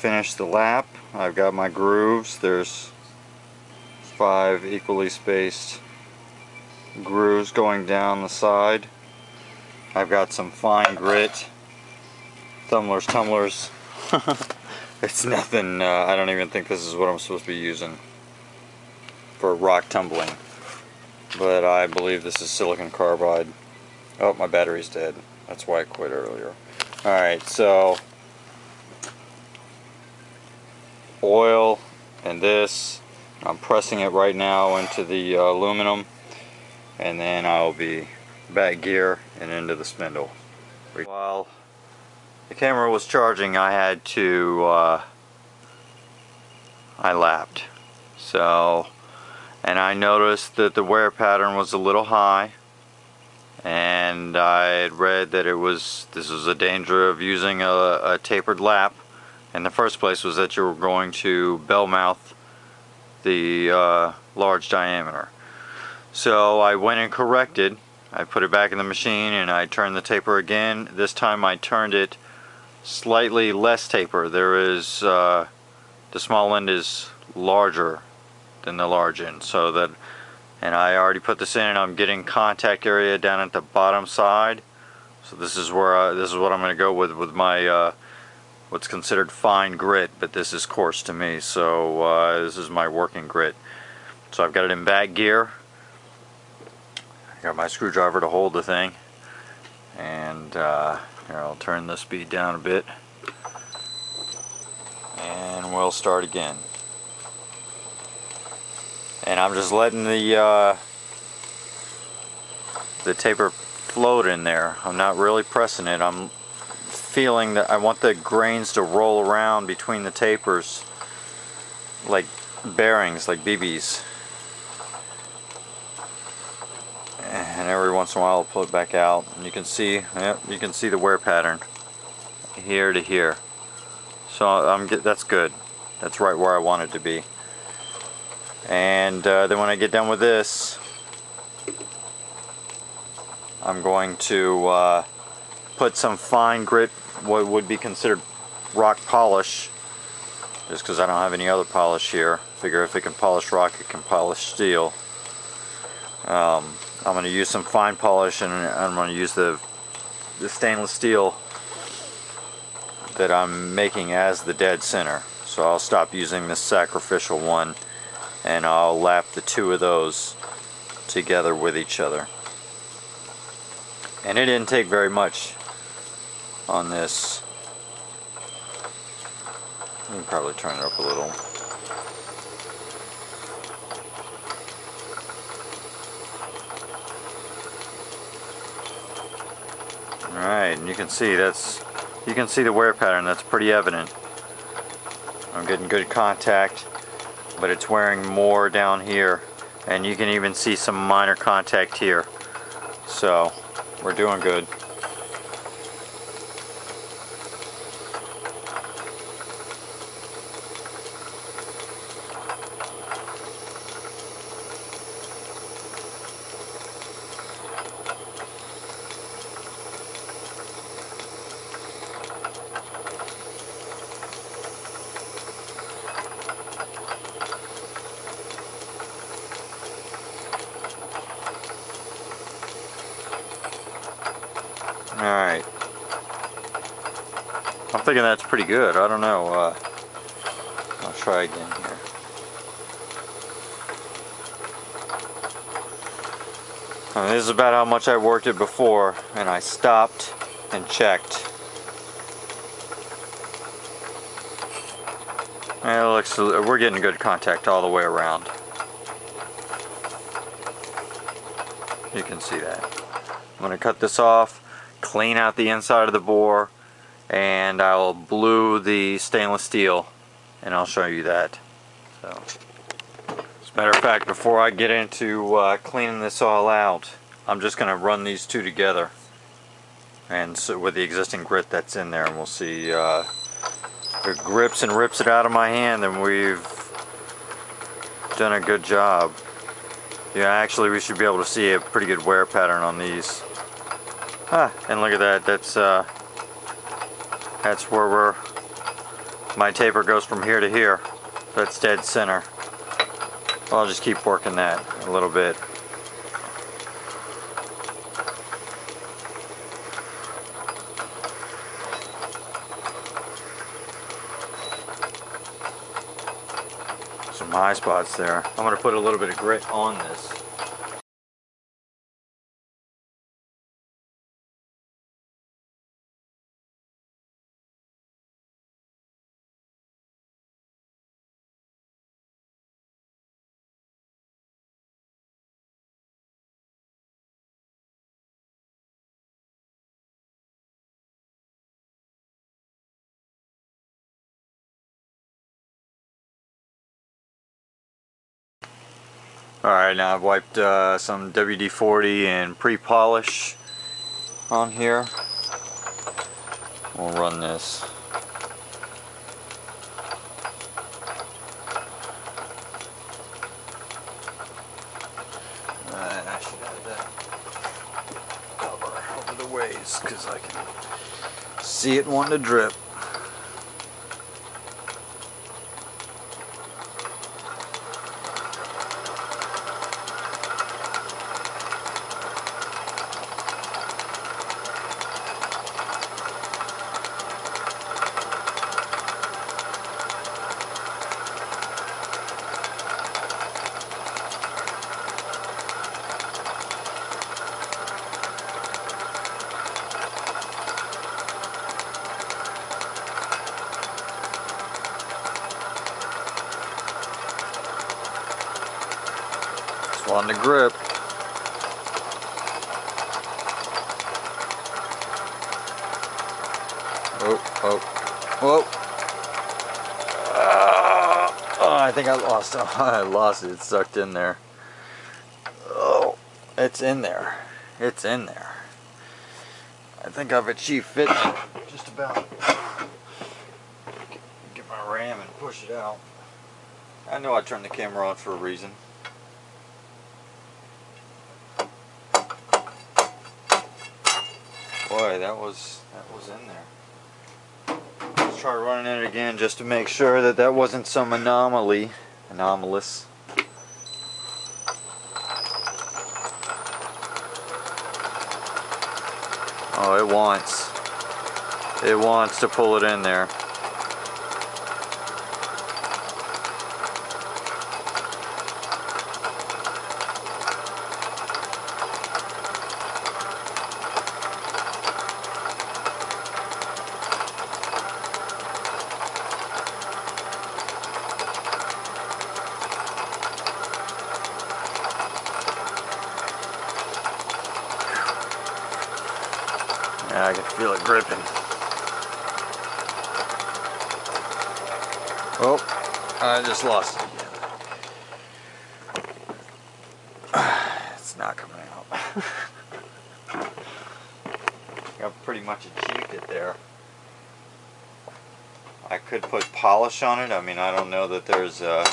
finished the lap. I've got my grooves. There's five equally spaced grooves going down the side. I've got some fine grit, tumblers, tumblers. it's nothing, uh, I don't even think this is what I'm supposed to be using for rock tumbling. But I believe this is silicon carbide. Oh, my battery's dead. That's why I quit earlier. Alright, so oil and this. I'm pressing it right now into the uh, aluminum and then I'll be back gear and into the spindle. While the camera was charging I had to uh, I lapped so and I noticed that the wear pattern was a little high and I had read that it was this was a danger of using a, a tapered lap in the first place was that you were going to bell mouth the uh, large diameter. So I went and corrected. I put it back in the machine and I turned the taper again. This time I turned it slightly less taper. There is uh, the small end is larger than the large end. So that and I already put this in and I'm getting contact area down at the bottom side. So this is where I, this is what I'm going to go with with my uh, what's considered fine grit but this is coarse to me so uh, this is my working grit. So I've got it in back gear. I got my screwdriver to hold the thing. And uh, here I'll turn the speed down a bit. And we'll start again. And I'm just letting the uh, the taper float in there. I'm not really pressing it. I'm feeling that I want the grains to roll around between the tapers like bearings, like BBs. And every once in a while I'll pull it back out and you can see, yep, you can see the wear pattern here to here. So I'm get that's good. That's right where I want it to be and uh, then when I get done with this I'm going to uh, put some fine grit what would be considered rock polish just because I don't have any other polish here. Figure if it can polish rock it can polish steel. Um, I'm going to use some fine polish and I'm going to use the, the stainless steel that I'm making as the dead center. So I'll stop using this sacrificial one and I'll lap the two of those together with each other. And it didn't take very much on this. You can probably turn it up a little. Alright, and you can see that's you can see the wear pattern, that's pretty evident. I'm getting good contact but it's wearing more down here and you can even see some minor contact here so we're doing good Alright. I'm thinking that's pretty good. I don't know. Uh, I'll try again here. This is about how much I worked it before, and I stopped and checked. And it looks, we're getting good contact all the way around. You can see that. I'm going to cut this off clean out the inside of the bore and I'll blue the stainless steel and I'll show you that. So, as a matter of fact, before I get into uh, cleaning this all out, I'm just going to run these two together and so with the existing grit that's in there and we'll see uh, if it grips and rips it out of my hand then we've done a good job. Yeah, actually we should be able to see a pretty good wear pattern on these. Ah, and look at that. That's uh, that's where we're my taper goes from here to here. That's dead center. I'll just keep working that a little bit. Some high spots there. I'm going to put a little bit of grit on this. Alright, now I've wiped uh, some WD-40 and pre-polish on here. We'll run this. And I should have that cover over the ways because I can see it wanting to drip. Just the grip. Oh, oh, whoa. Uh, oh, I think I lost it. I lost it. It's sucked in there. Oh, it's in there. It's in there. I think I've achieved fit. Just about. Get my ram and push it out. I know I turned the camera on for a reason. Boy, that was that was in there. Let's try running it again just to make sure that that wasn't some anomaly, anomalous. Oh, it wants. It wants to pull it in there. Yeah, I can feel it gripping. Oh, I just lost it again. It's not coming out. I've pretty much achieved it there. I could put polish on it. I mean, I don't know that there's a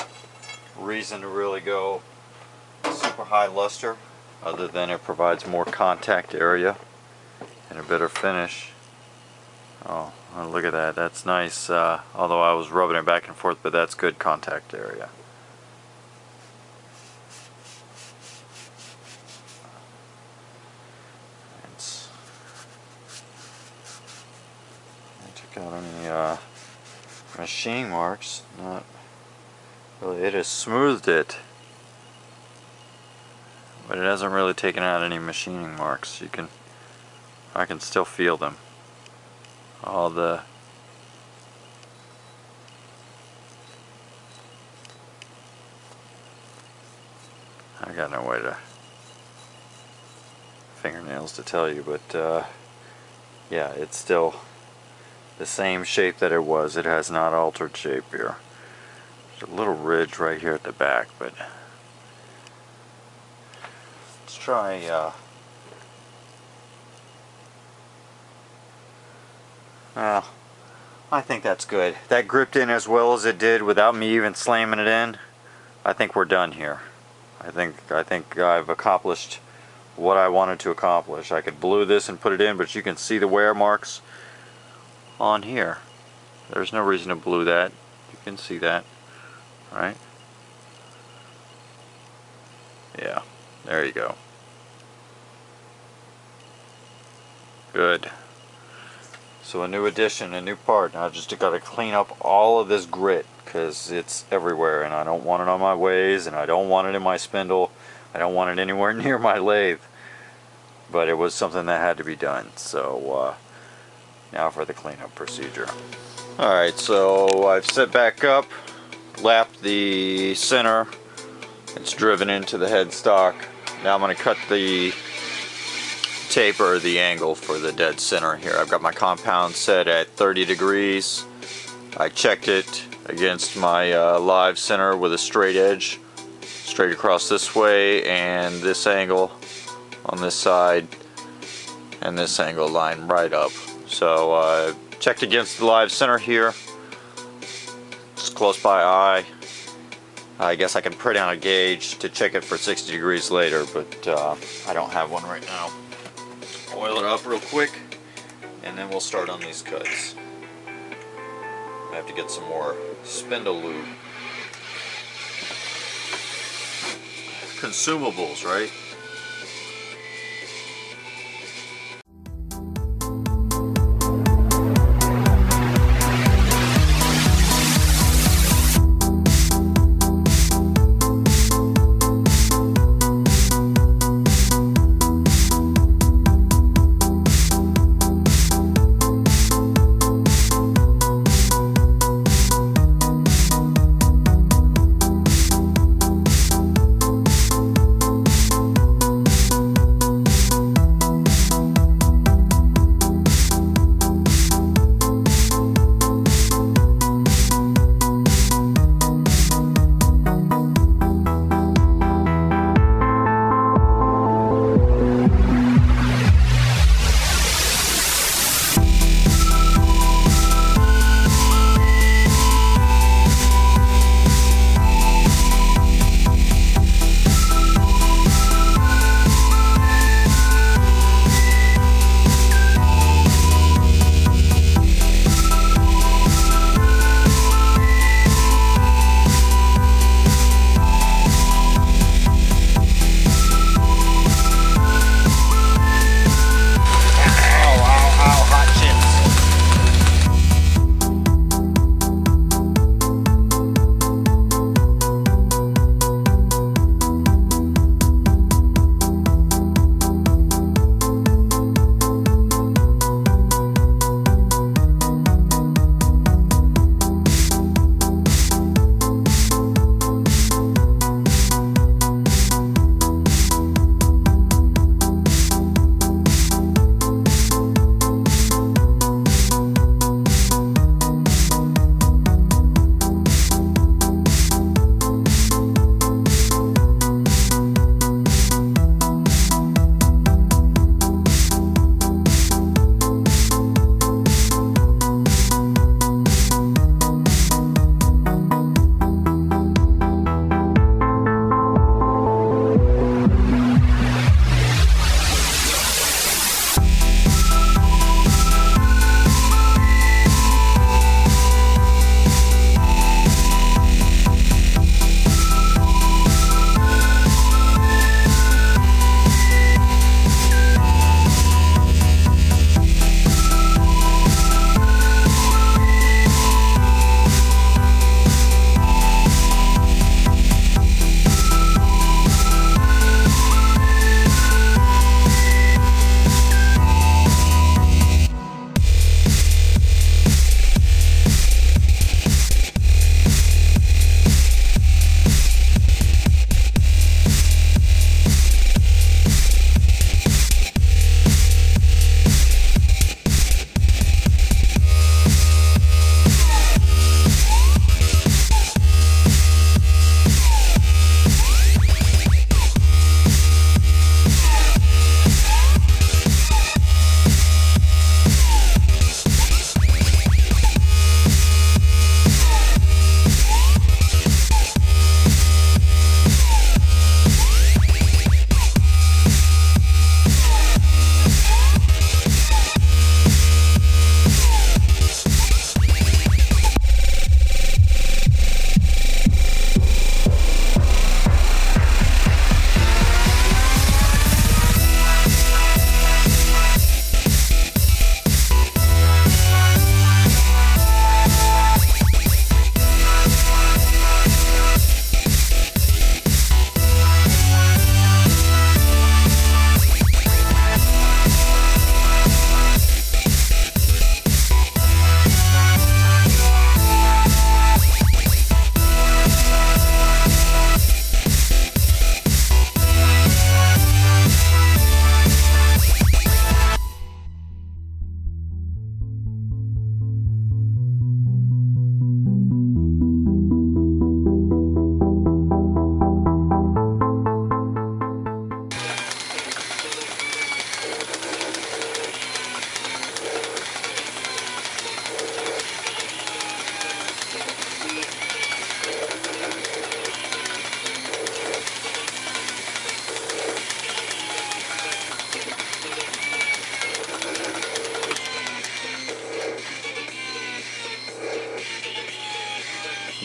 reason to really go super high luster other than it provides more contact area and a better finish. Oh, oh, look at that. That's nice. Uh, although I was rubbing it back and forth, but that's good contact area. It's, I took out any uh, machine marks. Not really. It has smoothed it. But it hasn't really taken out any machining marks. You can I can still feel them. All the I got no way to fingernails to tell you, but uh, yeah, it's still the same shape that it was. It has not altered shape here. There's a little ridge right here at the back, but let's try uh, Well, I think that's good. That gripped in as well as it did without me even slamming it in. I think we're done here. I think I think I've accomplished what I wanted to accomplish. I could blue this and put it in, but you can see the wear marks on here. There's no reason to blue that. You can see that, right? Yeah, there you go. Good. So a new addition, a new part. Now I just got to clean up all of this grit because it's everywhere and I don't want it on my ways and I don't want it in my spindle. I don't want it anywhere near my lathe. But it was something that had to be done. So uh, now for the cleanup procedure. Alright, so I've set back up, lapped the center. It's driven into the headstock. Now I'm going to cut the taper the angle for the dead center here. I've got my compound set at 30 degrees. I checked it against my uh, live center with a straight edge straight across this way and this angle on this side and this angle line right up. So uh, checked against the live center here. It's close by eye. I guess I can print out a gauge to check it for 60 degrees later, but uh, I don't have one right now oil it up real quick and then we'll start on these cuts. I have to get some more spindle lube. Consumables, right?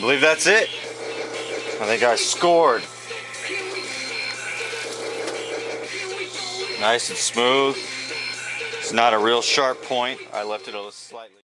Believe that's it. I think I scored. Nice and smooth. It's not a real sharp point. I left it a little slightly.